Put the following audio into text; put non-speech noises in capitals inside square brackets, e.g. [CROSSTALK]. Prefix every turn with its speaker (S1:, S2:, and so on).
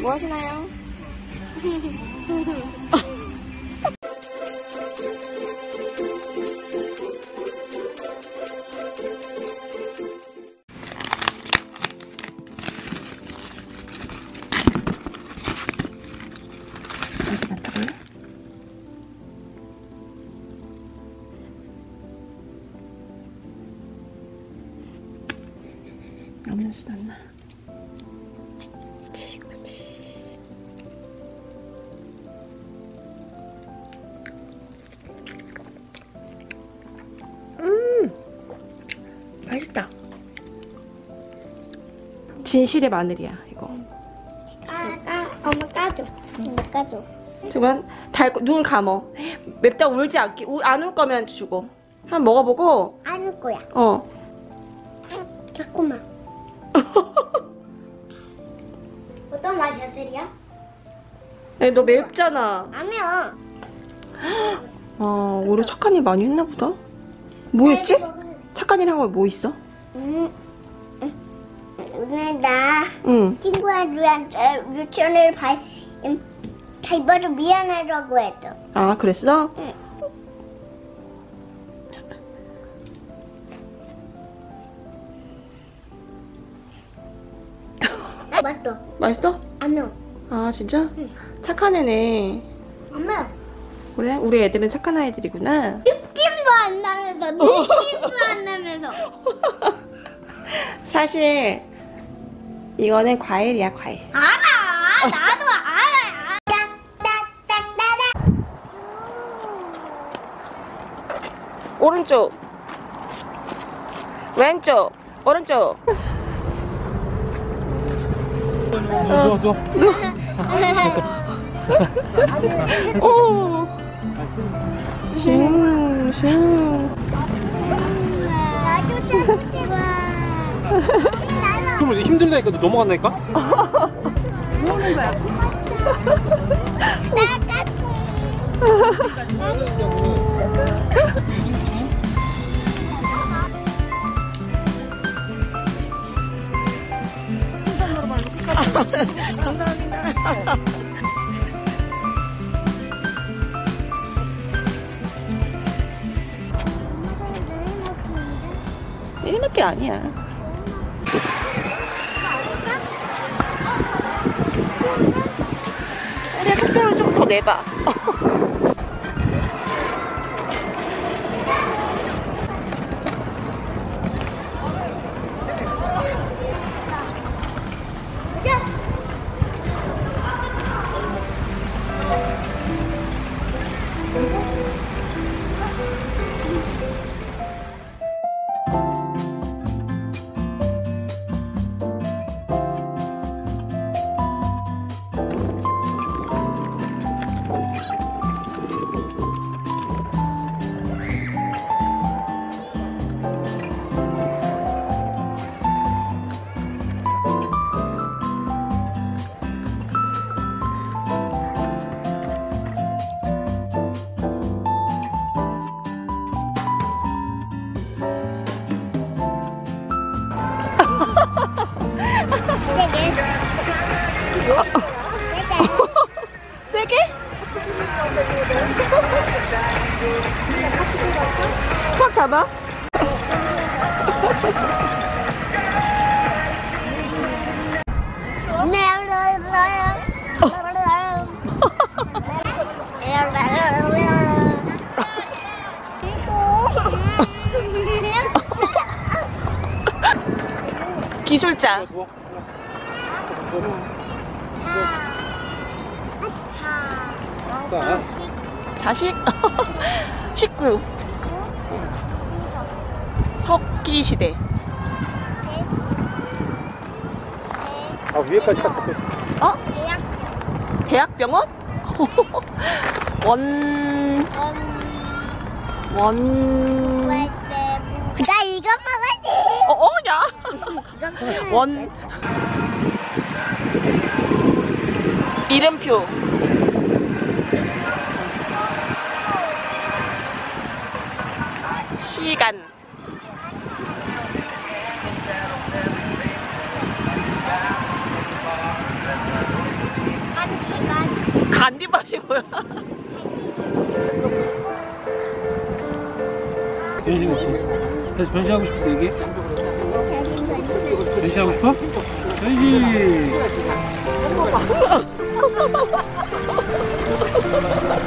S1: 뭐 하시나요? 어디 맡아볼래? 아무 냄새도 안 나. 진실의 마늘이야, 이거.
S2: 까, 까, 엄마 까줘. 엄마 까줘.
S1: 잠깐만, 달고, 눈 감어. 맵다 울지 않게, 안울 거면 주고. 한 번 먹어보고,
S2: 안 울 거야.
S1: 어.
S2: 자꾸만. [LAUGHS] 어떤 맛이야, 세리야?
S1: 야, 너 맵잖아.
S2: 아니야. [GASPS]
S1: 아, 올해 착한 일 많이 했나 보다. 뭐 했지? 착한 일 한 거 뭐 있어?
S2: 음, 음, 오늘 나
S1: 응.
S2: 친구들한테 유치원을 발, 음, 밟아서 미안하다고 했어.
S1: 아, 그랬어?
S2: 응. [LAUGHS]
S1: 맛있어?
S2: 안 매워.
S1: 아, 진짜?
S2: 응.
S1: 착한 애네.
S2: 안 매워.
S1: 그래? 우리 애들은 착한 아이들이구나.
S2: 느낌도 안 나면서, 느낌도 안 나면서. [LAUGHS]
S1: 사실, 이거는 과일이야, 과일.
S2: 알아! 나도 알아!
S1: 오른쪽. 왼쪽. 오른쪽.
S3: 좋아
S1: 오. 슝, 슝.
S2: 나도 싶
S3: 그럼 힘들다니까 너 넘어간다니까?
S1: 뭐하는 거야? 감사합니다. 이렇게 아니야. 그래, 속도를 좀 더 내봐. 잡아. 기술자.
S3: 자,
S1: 자식? 식구. 석기 시대.
S3: 아 위에까지 딱 잡혔어
S1: 어? 대학병원? 원, 원,
S2: 나 이거 먹었지.
S1: 어, 어, 야. 원. 이름표. 시간. 잔디밭이 뭐야?
S3: 변신 씨. 다시 변신하고 때 얘기해. 변신하고 싶어? 변신! [LAUGHS]